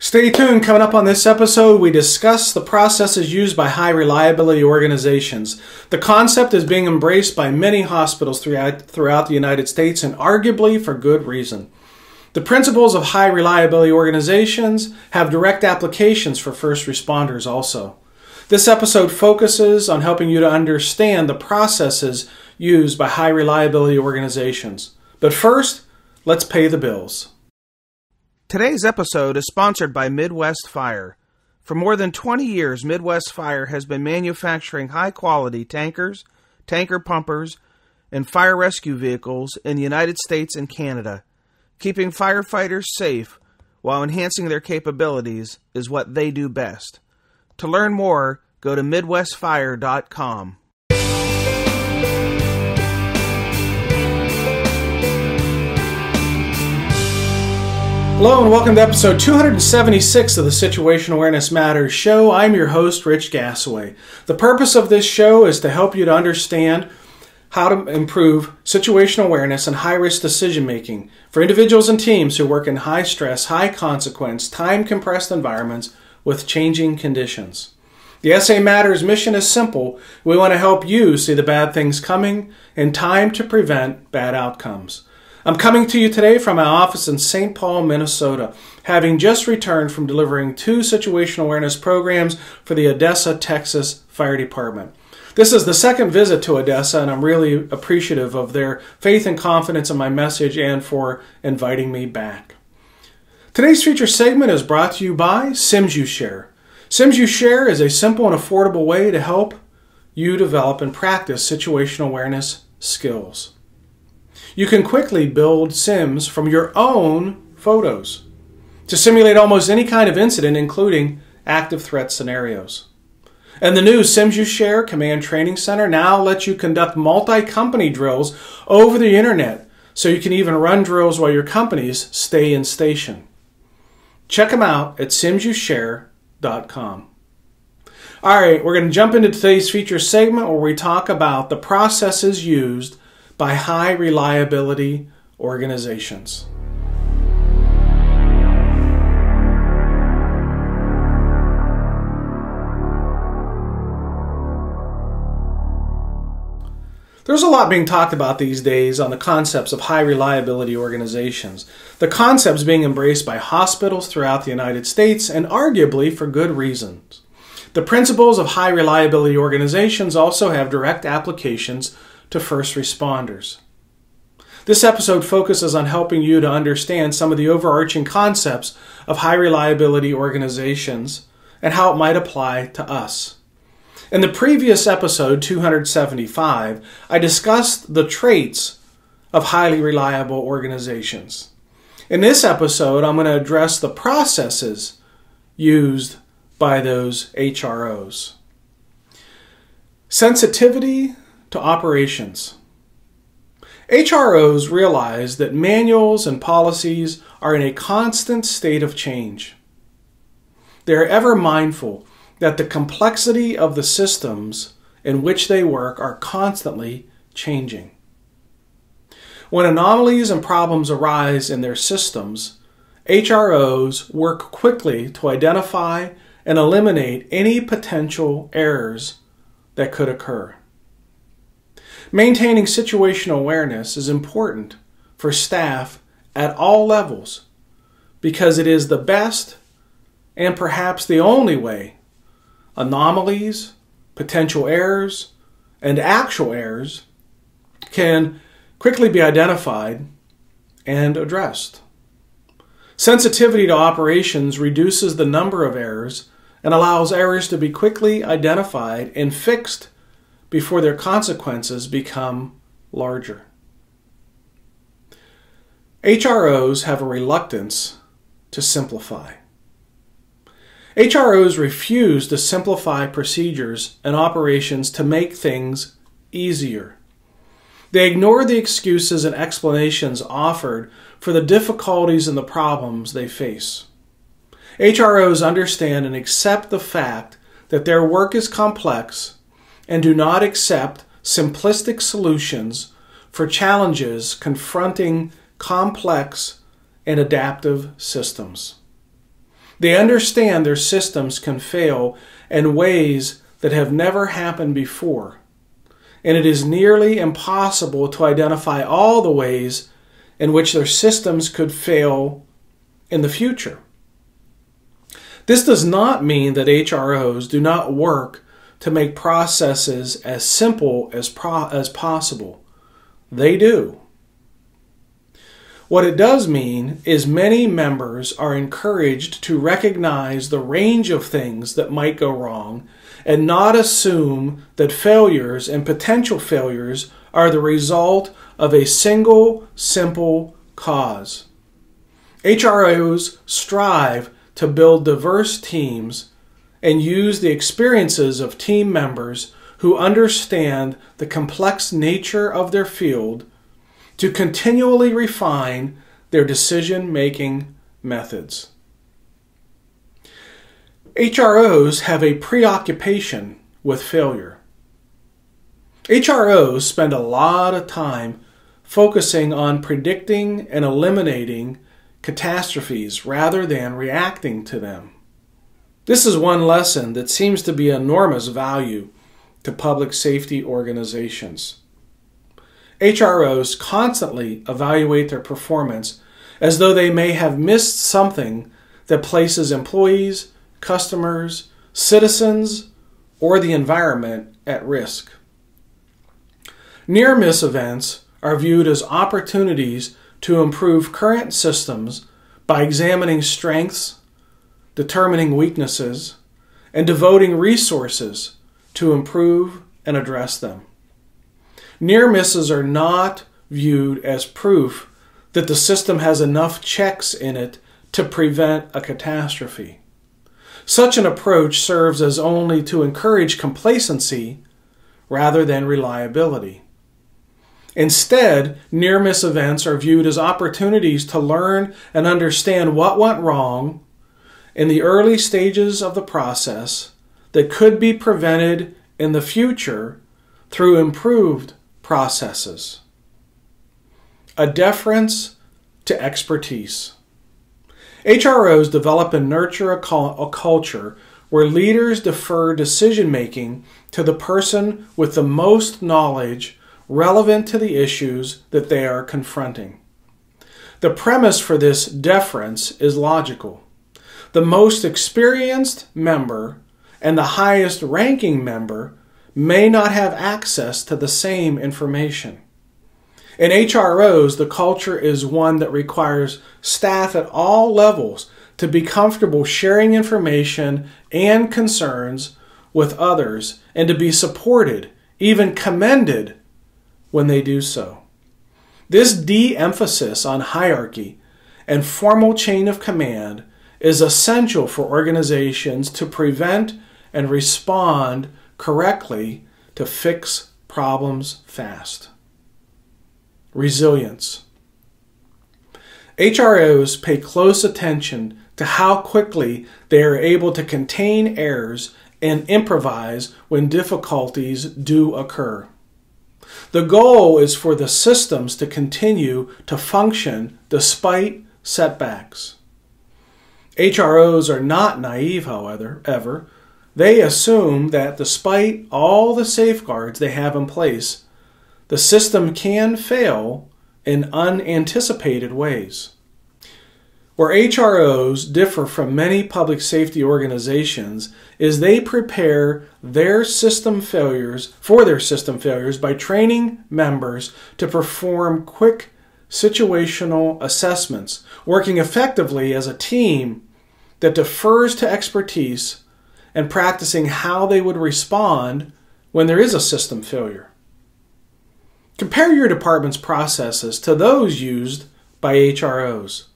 Stay tuned. Coming up on this episode, we discuss the processes used by high reliability organizations. The concept is being embraced by many hospitals throughout, the United States and arguably for good reason. The principles of high reliability organizations have direct applications for first responders also. This episode focuses on helping you to understand the processes used by high reliability organizations. But first, let's pay the bills. Today's episode is sponsored by Midwest Fire. For more than 20 years, Midwest Fire has been manufacturing high quality tankers, tanker pumpers, and fire rescue vehicles in the United States and Canada. Keeping firefighters safe while enhancing their capabilities is what they do best. To learn more, go to MidwestFire.com. Hello and welcome to episode 276 of the Situation Awareness Matters show. I'm your host, Rich Gasaway. The purpose of this show is to help you to understand how to improve situational awareness and high risk decision making for individuals and teams who work in high stress, high consequence, time compressed environments with changing conditions. The SA Matters mission is simple. We want to help you see the bad things coming in time to prevent bad outcomes. I'm coming to you today from my office in St. Paul, Minnesota, having just returned from delivering two situational awareness programs for the Odessa, Texas Fire Department. This is the second visit to Odessa, and I'm really appreciative of their faith and confidence in my message and for inviting me back. Today's feature segment is brought to you by Sims-U-Share. Sims You Share is a simple and affordable way to help you develop and practice situational awareness skills. You can quickly build sims from your own photos to simulate almost any kind of incident, including active threat scenarios. And the new Sims-U-Share Command Training Center now lets you conduct multi company drills over the internet, so you can even run drills while your companies stay in station. Check them out at simsushare.com. All right, we're going to jump into today's feature segment where we talk about the processes used by high reliability organizations. There's a lot being talked about these days on the concepts of high reliability organizations. The concepts being embraced by hospitals throughout the United States and arguably for good reasons. The principles of high reliability organizations also have direct applications to first responders. This episode focuses on helping you to understand some of the overarching concepts of high reliability organizations and how it might apply to us. In the previous episode, 275, I discussed the traits of highly reliable organizations. In this episode, I'm going to address the processes used by those HROs. Sensitivity to operations. HROs realize that manuals and policies are in a constant state of change. They are ever mindful that the complexity of the systems in which they work are constantly changing. When anomalies and problems arise in their systems, HROs work quickly to identify and eliminate any potential errors that could occur. Maintaining situational awareness is important for staff at all levels because it is the best and perhaps the only way anomalies, potential errors, and actual errors can quickly be identified and addressed. Sensitivity to operations reduces the number of errors and allows errors to be quickly identified and fixed before their consequences become larger. HROs have a reluctance to simplify. HROs refuse to simplify procedures and operations to make things easier. They ignore the excuses and explanations offered for the difficulties and the problems they face. HROs understand and accept the fact that their work is complex and do not accept simplistic solutions for challenges confronting complex and adaptive systems. They understand their systems can fail in ways that have never happened before. And it is nearly impossible to identify all the ways in which their systems could fail in the future. This does not mean that HROs do not work to make processes as simple as, pro- as possible. They do. What it does mean is many members are encouraged to recognize the range of things that might go wrong and not assume that failures and potential failures are the result of a single simple cause. HROs strive to build diverse teams and use the experiences of team members who understand the complex nature of their field to continually refine their decision making methods. HROs have a preoccupation with failure. HROs spend a lot of time focusing on predicting and eliminating catastrophes rather than reacting to them. This is one lesson that seems to be enormous value to public safety organizations. HROs constantly evaluate their performance as though they may have missed something that places employees, customers, citizens, or the environment at risk. Near miss events are viewed as opportunities to improve current systems by examining strengths, determining weaknesses, and devoting resources to improve and address them. Near misses are not viewed as proof that the system has enough checks in it to prevent a catastrophe. Such an approach serves as only to encourage complacency rather than reliability. Instead, near miss events are viewed as opportunities to learn and understand what went wrong in the early stages of the process that could be prevented in the future through improved processes. A deference to expertise. HROs develop and nurture a, a culture where leaders defer decision making to the person with the most knowledge relevant to the issues that they are confronting. The premise for this deference is logical. The most experienced member and the highest ranking member may not have access to the same information. In HROs, the culture is one that requires staff at all levels to be comfortable sharing information and concerns with others and to be supported, even commended, when they do so. This de emphasis on hierarchy and formal chain of command is essential for organizations to prevent and respond correctly to fix problems fast. Resilience. HROs pay close attention to how quickly they are able to contain errors and improvise when difficulties do occur. The goal is for the systems to continue to function despite setbacks. HROs are not naive, however, ever, they assume that despite all the safeguards they have in place, the system can fail in unanticipated ways. Where HROs differ from many public safety organizations is they prepare their system failures for their system failures by training members to perform quick situational assessments, working effectively as a team that defers to expertise and practicing how they would respond when there is a system failure. Compare your department's processes to those used by HROs.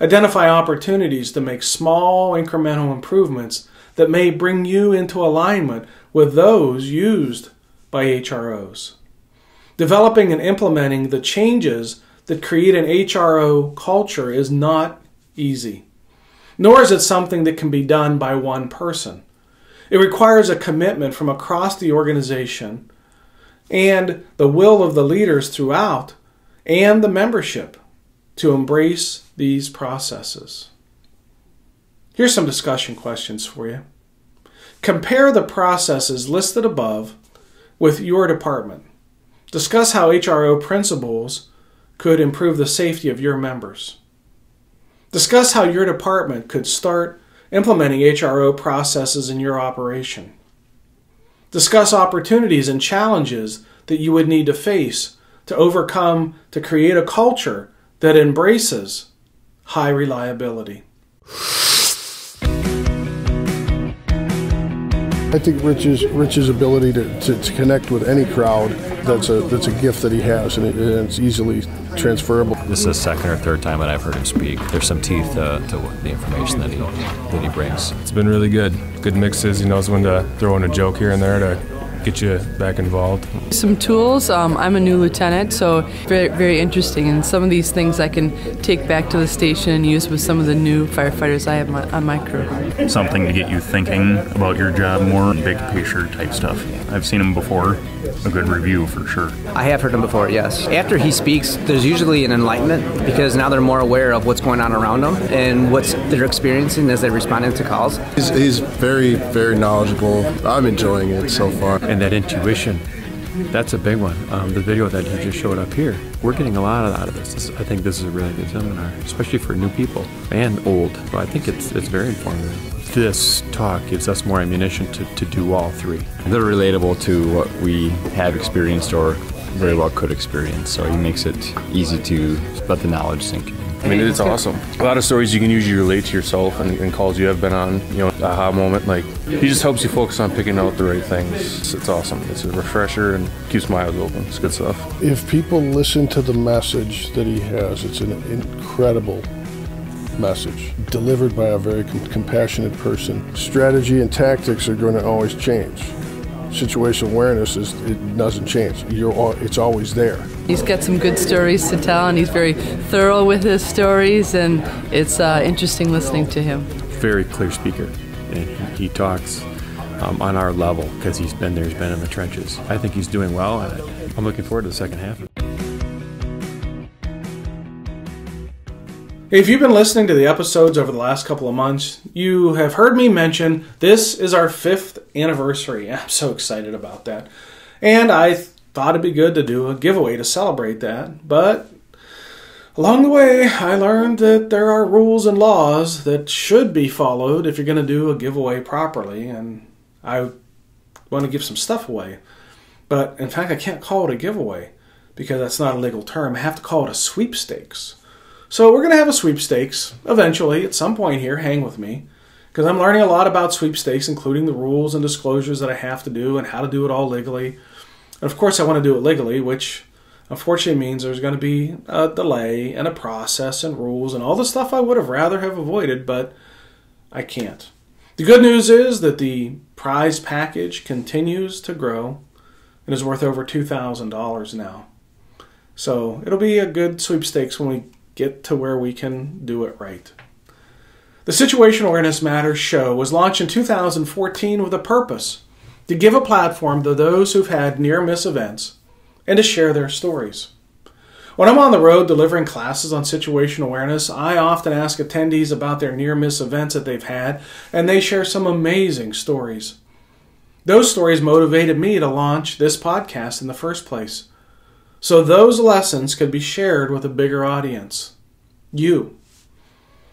Identify opportunities to make small incremental improvements that may bring you into alignment with those used by HROs. Developing and implementing the changes that create an HRO culture is not easy nor is it something that can be done by one person. It requires a commitment from across the organization and the will of the leaders throughout and the membership to embrace these processes. Here's some discussion questions for you. Compare the processes listed above with your department. Discuss how HRO principles could improve the safety of your members. Discuss how your department could start implementing HRO processes in your operation. Discuss opportunities and challenges that you would need to face to overcome to create a culture that embraces high reliability. I think Rich's Rich's ability to, to, to, connect with any crowd that's a that's a gift that he has, and, it, and, it's easily transferable. This is the second or third time that I've heard him speak. There's some teeth uh, to the information that he that he brings. It's been really good. Good mixes. He knows when to throw in a joke here and there to get you back involved. Some tools. Um, I'm a new lieutenant, so very, very interesting. And some of these things I can take back to the station and use with some of the new firefighters I have my, on my crew. Something to get you thinking about your job more, big picture type stuff. I've seen them before. A good review for sure. I have heard him before, yes. After he speaks, there's usually an enlightenment because now they're more aware of what's going on around them and what they're experiencing as they're responding to calls. He's, he's very, very knowledgeable. I'm enjoying it so far. And that intuition that's a big one. Um, the video that you just showed up here, we're getting a lot out of this. this. I think this is a really good seminar, especially for new people and old. I think it's it's very informative. This talk gives us more ammunition to, to do all three. They're relatable to what we have experienced or very well could experience, so he makes it easy to let the knowledge sink in. I mean, it's awesome. A lot of stories you can usually relate to yourself and, and, calls you have been on, you know, aha moment. Like, he just helps you focus on picking out the right things. It's, it's awesome. It's a refresher and keeps my eyes open. It's good stuff. If people listen to the message that he has, it's an incredible message delivered by a very com- compassionate person. Strategy and tactics are going to always change situational awareness is it doesn't change. You're all, it's always there. He's got some good stories to tell, and he's very thorough with his stories, and it's uh, interesting listening to him. Very clear speaker, and he, he talks um, on our level because he's been there, he's been in the trenches. I think he's doing well, and I'm looking forward to the second half. If you've been listening to the episodes over the last couple of months, you have heard me mention this is our fifth anniversary. I'm so excited about that. And I thought it'd be good to do a giveaway to celebrate that. But along the way, I learned that there are rules and laws that should be followed if you're going to do a giveaway properly. And I want to give some stuff away. But in fact, I can't call it a giveaway because that's not a legal term. I have to call it a sweepstakes. So we're going to have a sweepstakes eventually at some point here. Hang with me because I'm learning a lot about sweepstakes, including the rules and disclosures that I have to do and how to do it all legally. And of course, I want to do it legally, which unfortunately means there's going to be a delay and a process and rules and all the stuff I would have rather have avoided, but I can't. The good news is that the prize package continues to grow and is worth over $2,000 now. So it'll be a good sweepstakes when we get to where we can do it right. The Situation Awareness Matters show was launched in 2014 with a purpose to give a platform to those who've had near miss events and to share their stories. When I'm on the road delivering classes on situation awareness, I often ask attendees about their near miss events that they've had, and they share some amazing stories. Those stories motivated me to launch this podcast in the first place so those lessons could be shared with a bigger audience. You.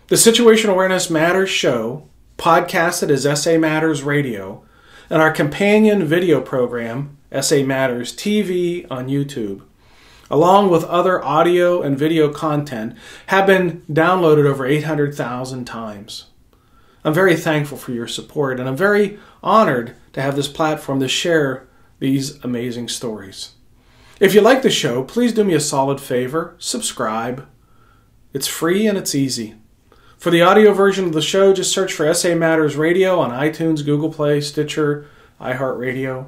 The Situation Awareness Matters show, podcasted as SA Matters Radio, and our companion video program, SA Matters TV on YouTube, along with other audio and video content, have been downloaded over 800,000 times. I'm very thankful for your support, and I'm very honored to have this platform to share these amazing stories. If you like the show, please do me a solid favor subscribe. It's free and it's easy. For the audio version of the show, just search for SA Matters Radio on iTunes, Google Play, Stitcher, iHeartRadio.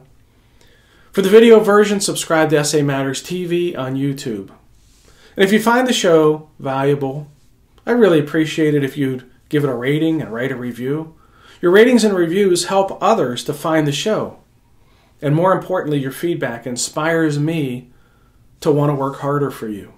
For the video version, subscribe to SA Matters TV on YouTube. And if you find the show valuable, I really appreciate it if you'd give it a rating and write a review. Your ratings and reviews help others to find the show. And more importantly, your feedback inspires me to want to work harder for you.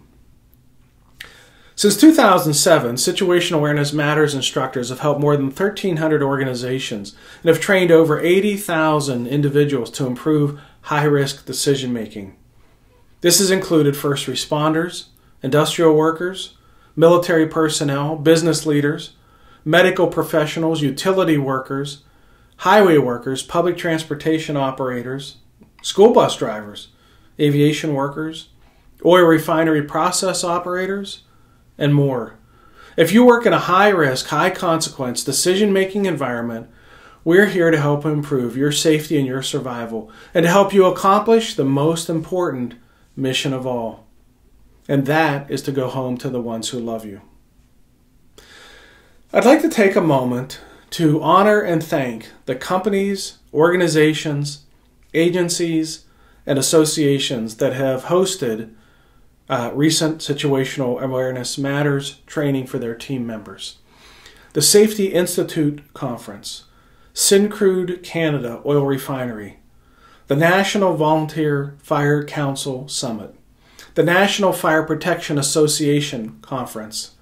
Since 2007, Situation Awareness Matters instructors have helped more than 1,300 organizations and have trained over 80,000 individuals to improve high risk decision making. This has included first responders, industrial workers, military personnel, business leaders, medical professionals, utility workers, highway workers, public transportation operators, school bus drivers, aviation workers, oil refinery process operators, and more. If you work in a high risk, high consequence decision making environment, we're here to help improve your safety and your survival and to help you accomplish the most important mission of all. And that is to go home to the ones who love you. I'd like to take a moment to honor and thank the companies, organizations, agencies, and associations that have hosted uh, recent situational awareness matters training for their team members. The Safety Institute Conference, Syncrude Canada Oil Refinery, the National Volunteer Fire Council Summit, the National Fire Protection Association Conference,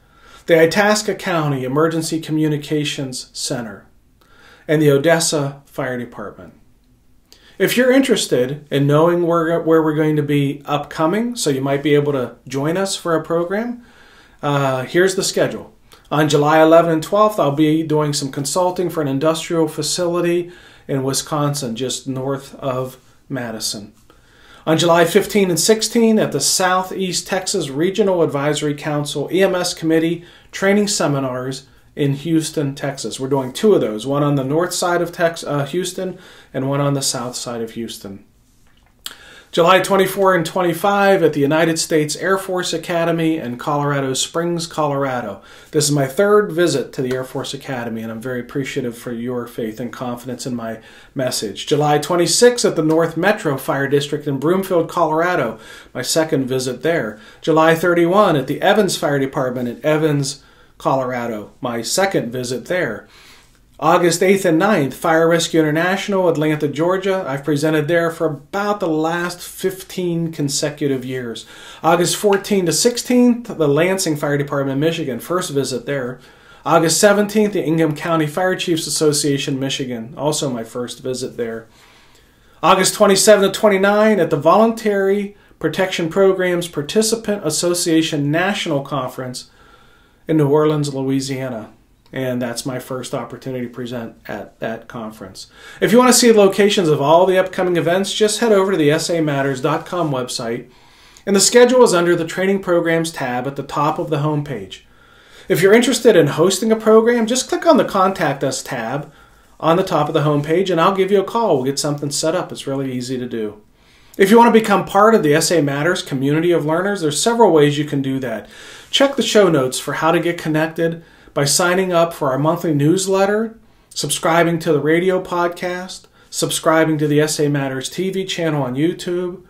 the Itasca County Emergency Communications Center, and the Odessa Fire Department. If you're interested in knowing where, where we're going to be upcoming, so you might be able to join us for a program, uh, here's the schedule. On July 11 and 12th, I'll be doing some consulting for an industrial facility in Wisconsin, just north of Madison. On July 15 and 16, at the Southeast Texas Regional Advisory Council EMS Committee training seminars in Houston, Texas. We're doing two of those, one on the north side of Tex- uh, Houston and one on the south side of Houston. July 24 and 25 at the United States Air Force Academy in Colorado Springs, Colorado. This is my third visit to the Air Force Academy, and I'm very appreciative for your faith and confidence in my message. July 26 at the North Metro Fire District in Broomfield, Colorado, my second visit there. July 31 at the Evans Fire Department in Evans, Colorado, my second visit there. August 8th and 9th, Fire Rescue International, Atlanta, Georgia. I've presented there for about the last 15 consecutive years. August 14th to 16th, the Lansing Fire Department, Michigan, first visit there. August 17th, the Ingham County Fire Chiefs Association, Michigan, also my first visit there. August 27 to 29 at the Voluntary Protection Programs Participant Association National Conference in New Orleans, Louisiana and that's my first opportunity to present at that conference. If you want to see locations of all the upcoming events, just head over to the samatters.com website, and the schedule is under the Training Programs tab at the top of the homepage. If you're interested in hosting a program, just click on the Contact Us tab on the top of the homepage, and I'll give you a call. We'll get something set up. It's really easy to do. If you want to become part of the SA Matters community of learners, there's several ways you can do that. Check the show notes for how to get connected by signing up for our monthly newsletter, subscribing to the radio podcast, subscribing to the SA Matters TV channel on YouTube,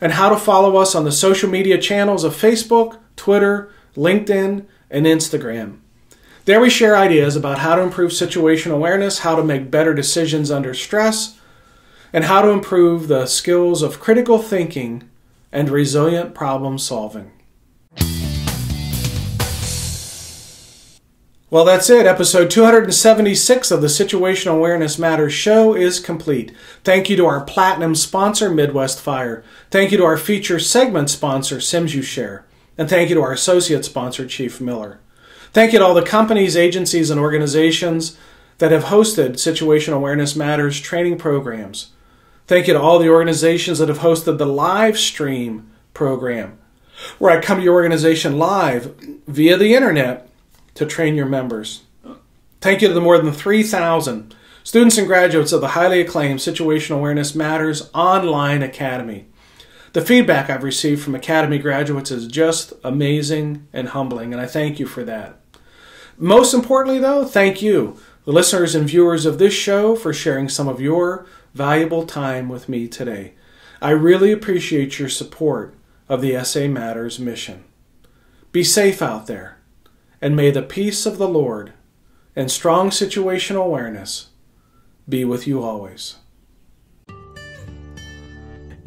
and how to follow us on the social media channels of Facebook, Twitter, LinkedIn, and Instagram. There we share ideas about how to improve situation awareness, how to make better decisions under stress, and how to improve the skills of critical thinking and resilient problem solving. Well, that's it. Episode 276 of the Situational Awareness Matters show is complete. Thank you to our platinum sponsor, Midwest Fire. Thank you to our feature segment sponsor, Sims-U-Share. And thank you to our associate sponsor, Chief Miller. Thank you to all the companies, agencies, and organizations that have hosted Situational Awareness Matters training programs. Thank you to all the organizations that have hosted the live stream program, where I come to your organization live via the internet to train your members. Thank you to the more than 3,000 students and graduates of the highly acclaimed Situational Awareness Matters Online Academy. The feedback I've received from Academy graduates is just amazing and humbling, and I thank you for that. Most importantly, though, thank you, the listeners and viewers of this show, for sharing some of your valuable time with me today. I really appreciate your support of the SA Matters mission. Be safe out there and may the peace of the Lord and strong situational awareness be with you always.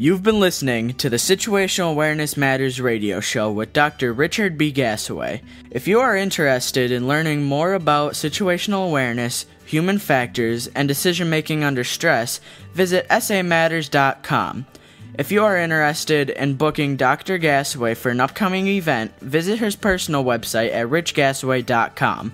You've been listening to the Situational Awareness Matters radio show with Dr. Richard B. Gasaway. If you are interested in learning more about situational awareness, human factors, and decision making under stress, visit samatters.com. If you are interested in booking Dr. Gasaway for an upcoming event, visit his personal website at richgasaway.com.